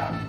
Oh,